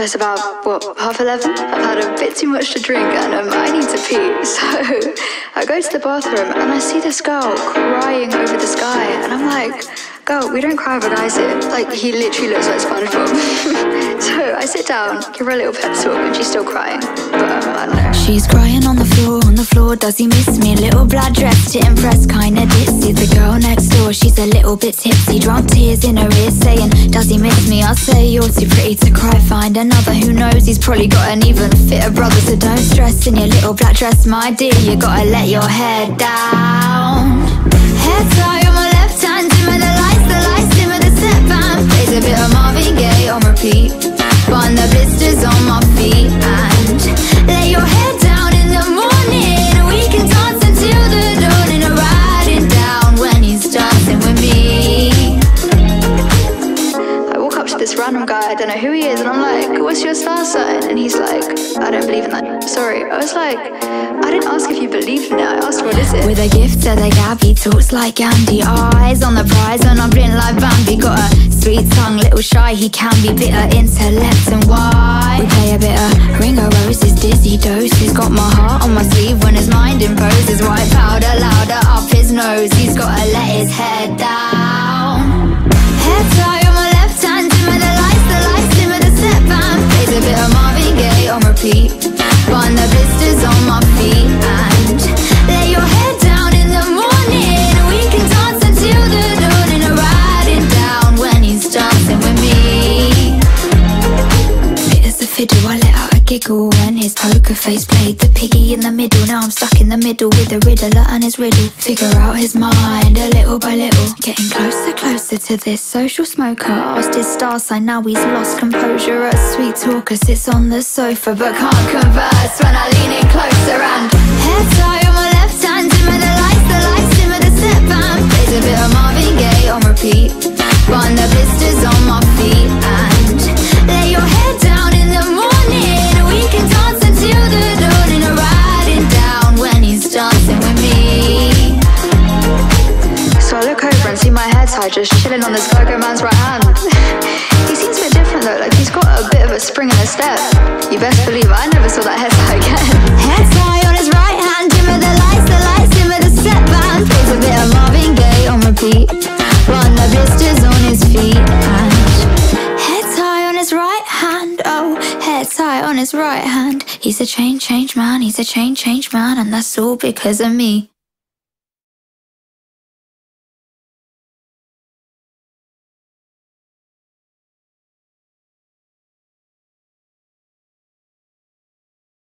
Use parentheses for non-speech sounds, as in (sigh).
it's about, what, half 11? I've had a bit too much to drink and um, I need to pee. (laughs) So I go to the bathroom and I see this girl crying over the sky. And I'm like, girl, we don't cry over guys here. Like, he literally looks like SpongeBob. (laughs) so I sit down, give her a little pep talk, and she's still crying. But um, I don't know. She's crying on the floor, on the floor, does he miss me? Little black dress to impress, kinda ditzy The girl next door, she's a little bit tipsy Drunk tears in her ears saying, does he miss me? I say you're too pretty to cry, find another Who knows, he's probably got an even fitter brother So don't stress in your little black dress, my dear. You gotta let your head down. Head tie on my left hand, dimmer the lights, the lights, dimmer the set band. Plays a bit of Marvin Gaye on repeat. Burn the blisters on my feet this random guy, I don't know who he is, and I'm like, what's your star sign? And he's like, I don't believe in that. Sorry. I was like, I didn't ask if you believe in it, I asked what is it? With a gift to the gab, he talks like Andy. Eyes on the prize, and I'm brilliant like Bambi. Got a sweet tongue, little shy, he can be bitter, intellect and why. We play a bit of Ringo Roses, dizzy doses. Got my heart on my sleeve when his mind imposes. White powder louder up his nose, he's gotta let his head down. On repeat. Burn the blisters on my feet and lay your head down in the morning. We can dance until the dawn and I'm riding down when he's dancing with me. Fit as a fiddle, I let out a giggle when his poker face played the piggy in the middle. Now I'm stuck in the middle with the riddler and his riddle. Figure out his mind a little by little. Getting closer, closer to this social smoker. Asked his star sign, now he's lost composure. A sweet talker sits on the sofa but can't converse when I lean in closer and tie on my left hand. Dimmer the lights, the lights, dimmer the set a bit of Marvin Gaye on repeat. The tie just chilling on this Go-Go man's right hand. (laughs) he seems a bit different though, like he's got a bit of a spring in his step. You best believe I never saw that (laughs) hair tie again. Tie on his right hand, dimmer the lights, the lights, dimmer the set band. Plays a bit of Marvin Gaye on repeat. Run the blisters on his feet and tie on his right hand. Oh, head tie on his right hand. He's a change, change man. He's a change, change man, and that's all because of me.